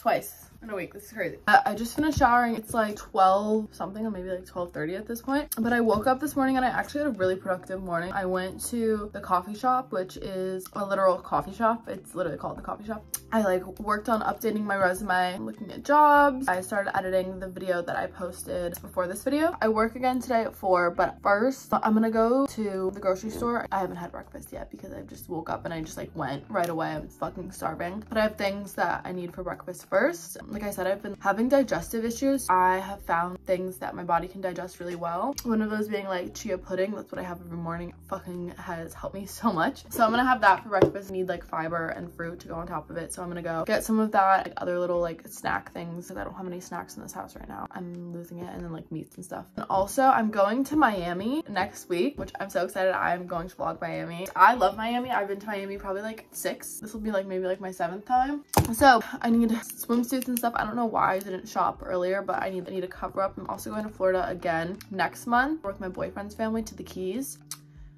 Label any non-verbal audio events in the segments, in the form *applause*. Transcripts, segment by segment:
twice week. This is crazy. I, I just finished showering. It's like 12 something or maybe like 12.30 at this point. But I woke up this morning and I actually had a really productive morning. I went to the coffee shop, which is a literal coffee shop. It's literally called the coffee shop. I like worked on updating my resume, looking at jobs. I started editing the video that I posted before this video. I work again today at 4, but first I'm gonna go to the grocery store. I haven't had breakfast yet because I just woke up and I just like went right away. I'm fucking starving. But I have things that I need for breakfast first. Like I said, I've been having digestive issues. I have found things that my body can digest really well. One of those being like chia pudding. That's what I have every morning. Fucking has helped me *laughs* so much. So I'm gonna have that for breakfast. I need like fiber and fruit to go on top of it. So I'm gonna go get some of that, like other little like snack things because I don't have any snacks in this house right now. I'm losing it and then like meats and stuff. And also I'm going to Miami next week, which I'm so excited. I'm going to vlog Miami. I love Miami. I've been to Miami probably like six. This will be like maybe like my seventh time. So I need swimsuits and stuff. I don't know why I didn't shop earlier, but I need, I need to cover up. I'm also going to Florida again next month. With my boyfriend's family to the Keys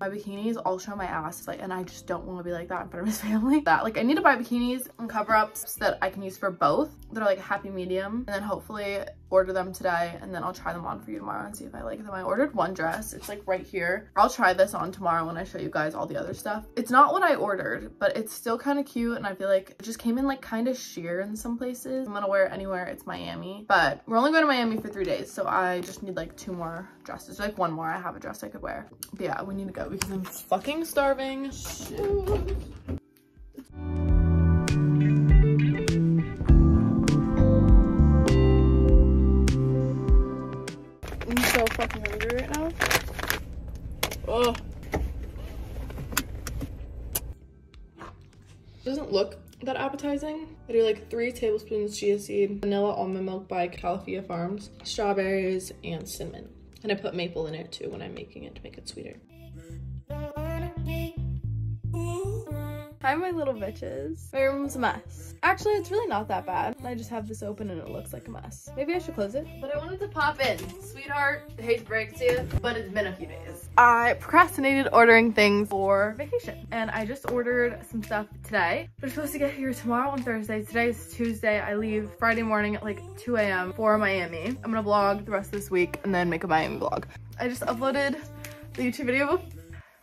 my bikinis all show my ass like and i just don't want to be like that in front of his *laughs* family. That like i need to buy bikinis and cover ups that i can use for both that are like happy medium and then hopefully order them today and then i'll try them on for you tomorrow and see if i like them. I ordered one dress it's like right here. I'll try this on tomorrow when i show you guys all the other stuff. It's not what i ordered but it's still kind of cute and i feel like it just came in like kind of sheer in some places. I'm gonna wear it anywhere it's miami but we're only going to miami for three days so i just need like two more dresses like one more i have a dress i could wear. But yeah we need to go because I'm fucking starving. Shit. I'm so fucking hungry right now. Oh. Doesn't look that appetizing. I do like three tablespoons chia seed, vanilla almond milk by Califia Farms, strawberries, and cinnamon. And I put maple in it too when I'm making it to make it sweeter. Hi, my little bitches. My room's a mess. Actually, it's really not that bad. I just have this open and it looks like a mess. Maybe I should close it. But I wanted to pop in. Sweetheart, I hate to break to you, but it's been a few days. I procrastinated ordering things for vacation. And I just ordered some stuff today. We're supposed to get here tomorrow on Thursday. Today is Tuesday. I leave Friday morning at like 2 a.m. for Miami. I'm gonna vlog the rest of this week and then make a Miami vlog. I just uploaded the YouTube video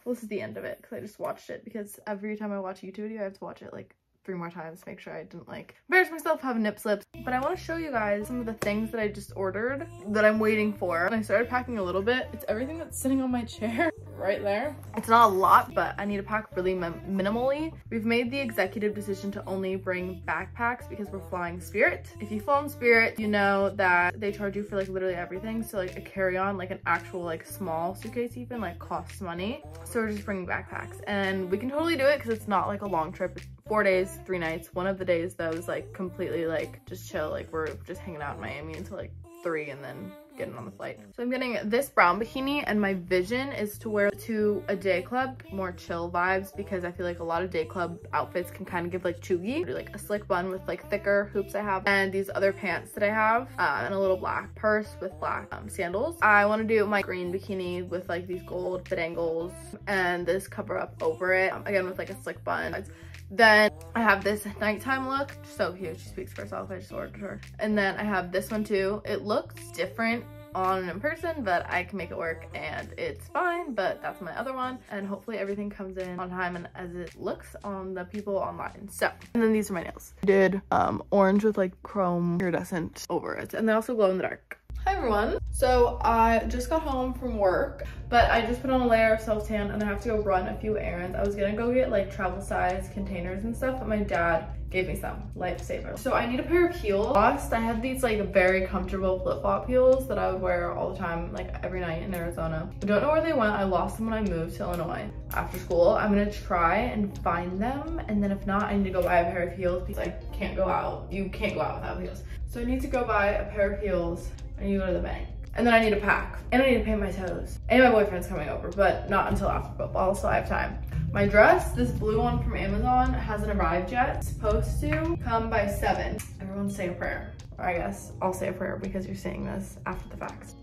well, this is the end of it because I just watched it because every time I watch a YouTube video, I have to watch it like three more times to make sure I didn't like embarrass myself, have nip slips. But I want to show you guys some of the things that I just ordered that I'm waiting for. And I started packing a little bit. It's everything that's sitting on my chair *laughs* right there. It's not a lot, but I need to pack really minimally. We've made the executive decision to only bring backpacks because we're flying Spirit. If you fly on Spirit, you know that they charge you for like literally everything. So like a carry-on, like an actual like small suitcase even like costs money. So we're just bringing backpacks and we can totally do it because it's not like a long trip. Four days, three nights. One of the days that was like completely like just chill. Like we're just hanging out in Miami until like three and then getting on the flight. So I'm getting this brown bikini and my vision is to wear to a day club, more chill vibes because I feel like a lot of day club outfits can kind of give like chuggy. Like a slick bun with like thicker hoops I have and these other pants that I have uh, and a little black purse with black um, sandals. I want to do my green bikini with like these gold fit angles and this cover up over it. Um, again with like a slick bun. Then I have this nighttime look, so cute. She speaks for herself. I just ordered her. And then I have this one too. It looks different on in person, but I can make it work and it's fine, but that's my other one. And hopefully everything comes in on time and as it looks on the people online. So, and then these are my nails. I did um, orange with like chrome iridescent over it. And they also glow in the dark. Hi everyone. So I just got home from work, but I just put on a layer of self-tan and I have to go run a few errands. I was gonna go get like travel size containers and stuff, but my dad gave me some lifesaver. So I need a pair of heels. Lost, I had these like very comfortable flip-flop heels that I would wear all the time, like every night in Arizona. I don't know where they went. I lost them when I moved to Illinois after school. I'm gonna try and find them. And then if not, I need to go buy a pair of heels because I can't go out. You can't go out without heels. So I need to go buy a pair of heels I need to go to the bank. And then I need to pack. And I need to paint my toes. And my boyfriend's coming over, but not until after football, so I have time. My dress, this blue one from Amazon, hasn't arrived yet. It's supposed to come by seven. Everyone say a prayer. Or I guess I'll say a prayer because you're seeing this after the fact.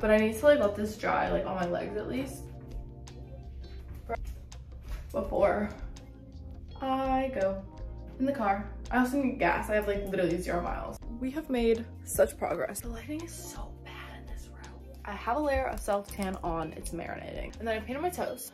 But I need to like let this dry, like on my legs at least. Before I go in the car. I also need gas. I have like literally zero miles. We have made such progress. The lighting is so bad in this room. I have a layer of self-tan on, it's marinating. And then I painted my toes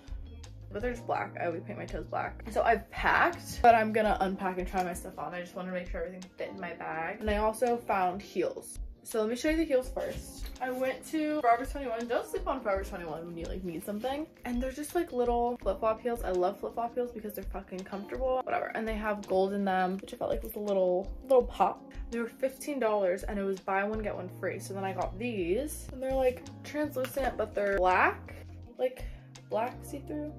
but they're just black. I always paint my toes black. So I've packed, but I'm gonna unpack and try my stuff on. I just want to make sure everything fit in my bag. And I also found heels. So let me show you the heels first. I went to Forever 21. Don't sleep on Forever 21 when you like need something. And they're just like little flip-flop heels. I love flip-flop heels because they're fucking comfortable. Whatever. And they have gold in them, which I felt like was a little, little pop. They were $15 and it was buy one, get one free. So then I got these and they're like translucent, but they're black. Like black see-through.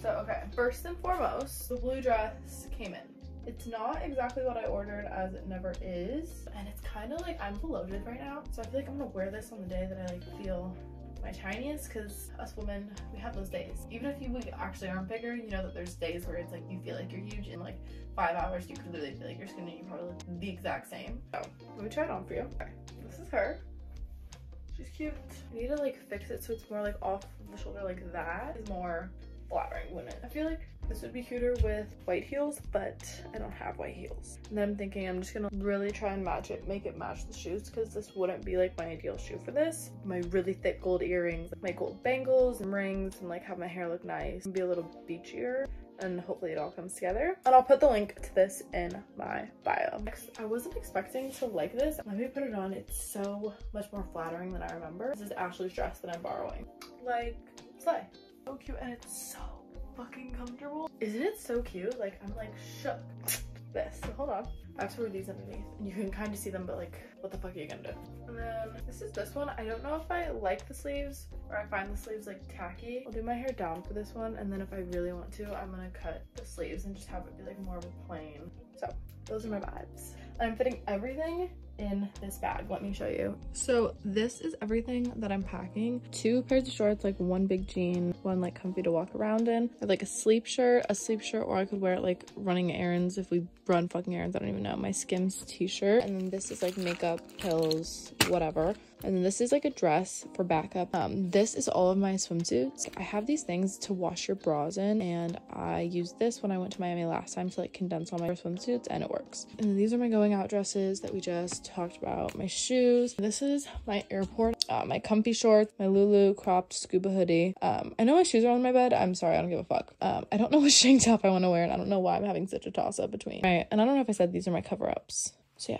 So, okay, first and foremost, the blue dress came in. It's not exactly what I ordered as it never is. And it's kind of like I'm bloated right now. So I feel like I'm gonna wear this on the day that I like feel my tiniest because us women, we have those days. Even if you actually aren't bigger, you know that there's days where it's like you feel like you're huge in like five hours, you could literally feel like you're skinny, you probably look the exact same. So let me try it on for you. Okay, this is her. She's cute. I need to like fix it so it's more like off the shoulder like that. Is more flattering women. I feel like this would be cuter with white heels, but I don't have white heels. And then I'm thinking I'm just gonna really try and match it, make it match the shoes because this wouldn't be like my ideal shoe for this. My really thick gold earrings, my gold bangles and rings and like have my hair look nice and be a little beachier and hopefully it all comes together. And I'll put the link to this in my bio. Next, I wasn't expecting to like this. Let me put it on. It's so much more flattering than I remember. This is Ashley's dress that I'm borrowing. Like, slay so cute and it's so fucking comfortable. Isn't it so cute? Like I'm like shook. This, so hold on. I have to wear these underneath. And you can kind of see them, but like, what the fuck are you gonna do? And then this is this one. I don't know if I like the sleeves or I find the sleeves like tacky. I'll do my hair down for this one. And then if I really want to, I'm gonna cut the sleeves and just have it be like more of a plain. So those are my vibes. I'm fitting everything in this bag. Let me show you. So this is everything that I'm packing. Two pairs of shorts, like one big jean, one like comfy to walk around in. like a sleep shirt, a sleep shirt, or I could wear it like running errands if we run fucking errands. I don't even know. My Skims t-shirt. And then this is like makeup, pills, whatever. And then this is like a dress for backup. Um, this is all of my swimsuits. I have these things to wash your bras in and I used this when I went to Miami last time to like condense all my swimsuits and it works. And these are my going out dresses that we just talked about. My shoes. This is my airport, uh, my comfy shorts, my Lulu cropped scuba hoodie. Um, I know my shoes are on my bed. I'm sorry, I don't give a fuck. Um, I don't know *laughs* which tank top I want to wear and I don't know why I'm having such a toss up between. Right, and I don't know if I said these are my cover ups. So yeah.